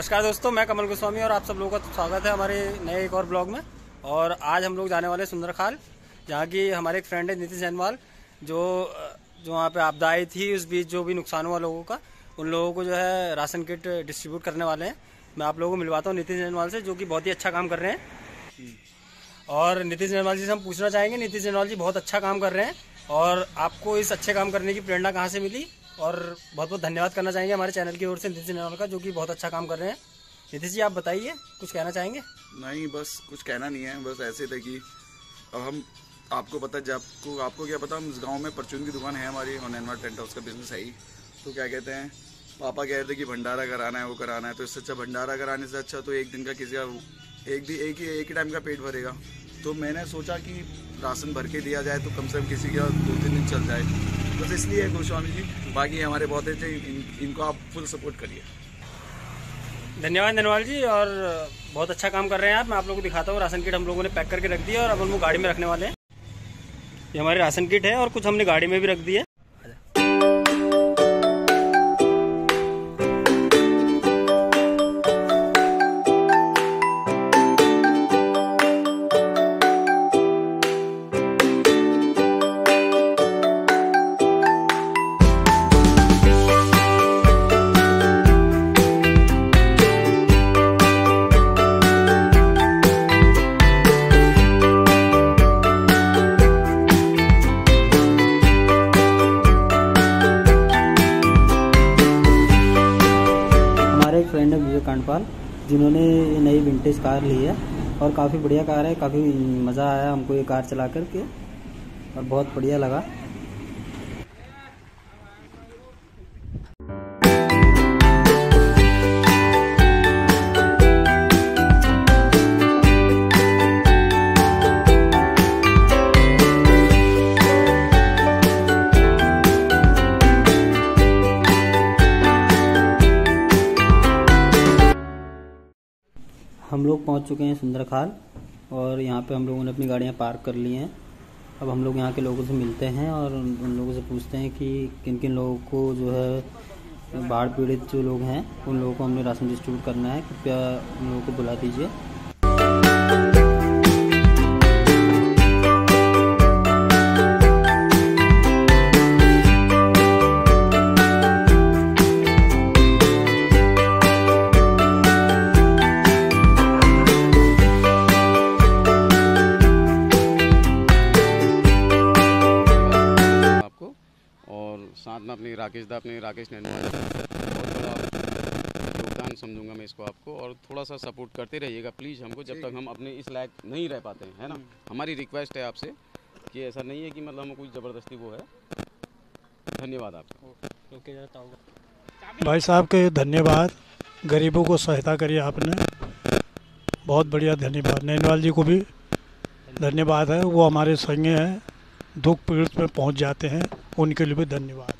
नमस्कार दोस्तों, मैं कमल गोस्वामी और आप सब लोगों का स्वागत है हमारे नए एक और ब्लॉग में। और आज हम लोग जाने वाले हैं सुंदर खाल जहाँ की हमारे एक फ्रेंड है नीतीश जैनवाल, जो जो वहाँ पे आपदा आई थी उस बीच जो भी नुकसान हुआ लोगों का, उन लोगों को जो है राशन किट डिस्ट्रीब्यूट करने वाले हैं। मैं आप लोगों को मिलवाता हूँ नीतीश जैनवाल से, जो कि बहुत ही अच्छा काम कर रहे हैं। और नीतीश जैनवाल जी से हम पूछना चाहेंगे, नीतीश जैनवाल जी बहुत अच्छा काम कर रहे हैं, और आपको इस अच्छे काम करने की प्रेरणा कहाँ से मिली? और बहुत बहुत धन्यवाद करना चाहेंगे हमारे चैनल की ओर से नीतीश जैनवाल का, जो कि बहुत अच्छा काम कर रहे हैं। नीतीश जी, आप बताइए, कुछ कहना चाहेंगे? नहीं, बस कुछ कहना नहीं है, बस ऐसे थे कि अब हम आपको पता, जब आपको आपको क्या पता, हम इस गाँव में परचून की दुकान है हमारी नैनवा टेंट हाउस का बिज़नेस है ही। तो क्या कहते हैं, पापा कह रहे थे कि भंडारा कराना है, वो कराना है तो इससे अच्छा भंडारा कराने से अच्छा तो एक दिन का किसी का, एक दिन, एक ही एक ही टाइम का पेट भरेगा। तो मैंने सोचा कि राशन भर के दिया जाए तो कम से कम किसी का दो तीन दिन चल जाए। बस इसलिए गोस्वामी जी बाकी हमारे बहुत अच्छे इन, इनको आप फुल सपोर्ट करिए। धन्यवाद धनवाल जी और बहुत अच्छा काम कर रहे हैं आप। मैं आप लोगों को दिखाता हूँ राशन किट हम लोगों ने पैक करके रख दिया और अब हम गाड़ी में रखने वाले हैं। ये हमारे राशन किट है और कुछ हमने गाड़ी में भी रख दी है। फ्रेंड है विवेक कांडपाल, जिन्होंने ये नई विंटेज कार ली है और काफ़ी बढ़िया कार है, काफ़ी मज़ा आया हमको ये कार चला करके और बहुत बढ़िया लगा। हम लोग पहुँच चुके हैं सुंदरखाल और यहाँ पे हम लोगों ने अपनी गाड़ियाँ पार्क कर ली हैं। अब हम लोग यहाँ के लोगों से मिलते हैं और उन लोगों से पूछते हैं कि किन किन लोगों को जो है बाढ़ पीड़ित जो लोग हैं, उन लोगों को हमने राशन डिस्ट्रीब्यूट करना है। कृपया उन लोगों को बुला दीजिए। में अपनी राकेश दा अपने राकेश नैनवा बहुत बड़ा योगदान समझूँगा मैं इसको आपको और थोड़ा सा सपोर्ट करते रहिएगा प्लीज़ हमको जब तक हम अपने इस लायक नहीं रह पाते हैं है ना? हमारी रिक्वेस्ट है आपसे कि ऐसा नहीं है कि मतलब हमें कोई ज़बरदस्ती वो है। धन्यवाद आपका। भाई साहब के धन्यवाद। गरीबों को सहायता करी आपने। बहुत बढ़िया धन्यवाद। नैनवाल जी को भी धन्यवाद है। वो हमारे संगे हैं दुख पीड़ित में पहुँच जाते हैं। उनके लिए भी धन्यवाद।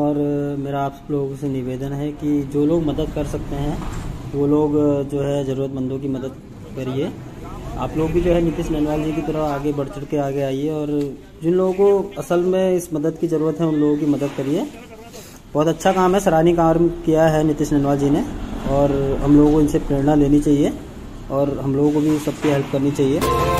और मेरा आप लोगों से निवेदन है कि जो लोग मदद कर सकते हैं, वो लोग जो है ज़रूरतमंदों की मदद करिए। आप लोग भी जो है नीतीश नैनवाल जी की तरह आगे बढ़ चढ़ के आगे आइए और जिन लोगों को असल में इस मदद की ज़रूरत है, उन लोगों की मदद करिए। बहुत अच्छा काम है, सराहनीय काम किया है नीतीश नैनवाल जी ने और हम लोगों को इनसे प्रेरणा लेनी चाहिए और हम लोगों को भी सबकी हेल्प करनी चाहिए।